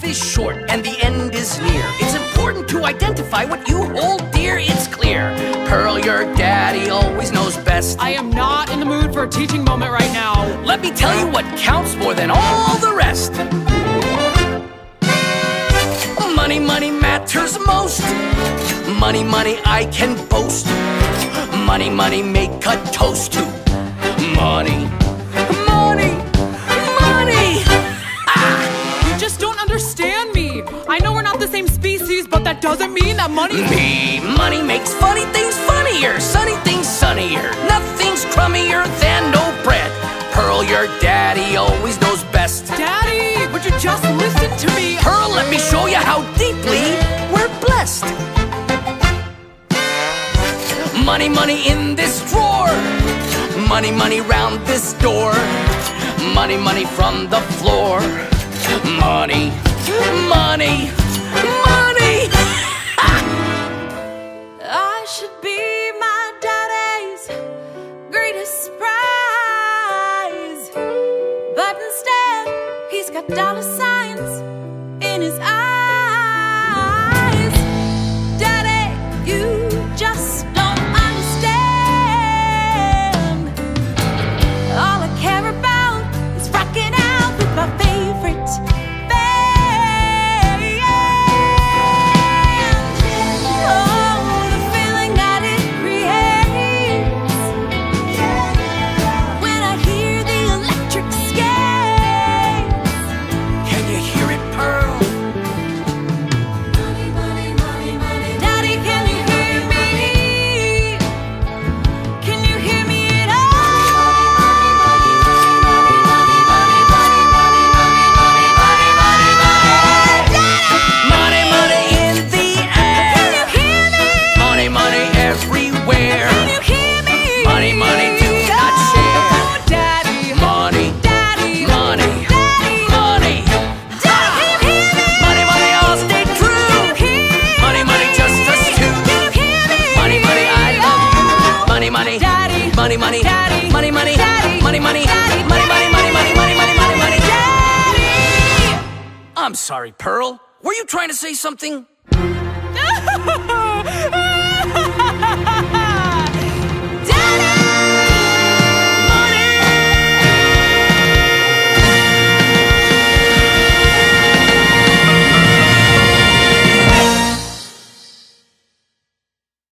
life is short and the end is near. It's important to identify what you hold dear, it's clear. Pearl, your daddy always knows best. I am not in the mood for a teaching moment right now. Let me tell you what counts more than all the rest. Money, money matters most. Money, money, I can boast. Money, money, make a toast to money. That doesn't mean that money. Me, money makes funny things funnier, sunny things sunnier. Nothing's crummier than no bread. Pearl, your daddy always knows best. Daddy, would you just listen to me? Pearl, let me show you how deeply we're blessed. Money, money in this drawer. Money, money round this door. Money, money from the floor. Money, money, money. Got dollar signs in his eyes. money, money, daddy, money, money, daddy, money, money, daddy, money, money, money, money, money, money, money, money, daddy. I'm sorry, Pearl. Were you trying to say something?